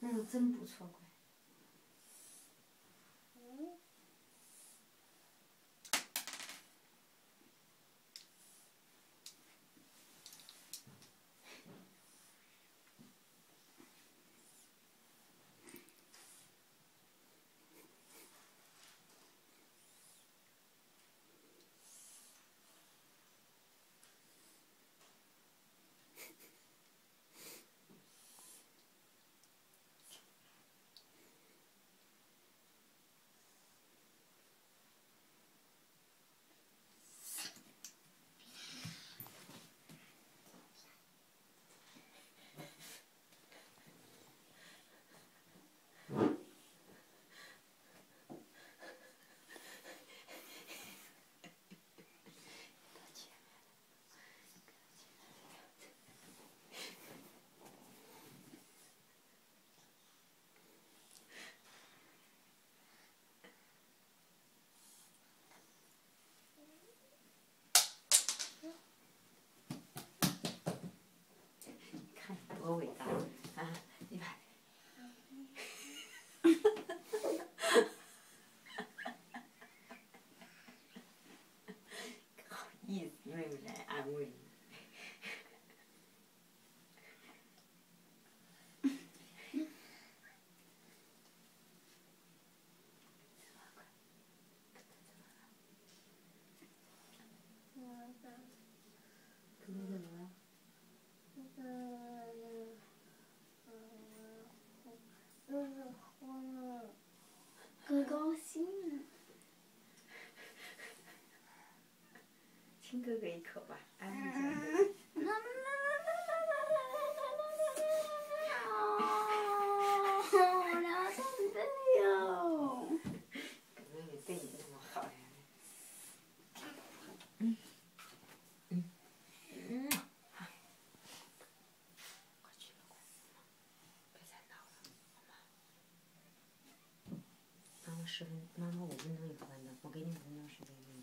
那个真不错。Yes, Lord, I will. 哥哥，一口吧，安静点。妈，嗯，十分，妈妈五分钟也不干了，我给你五分钟时间用。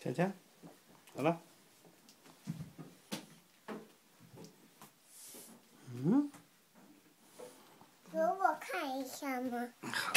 佳佳，好了。嗯。给我看一下吗？好。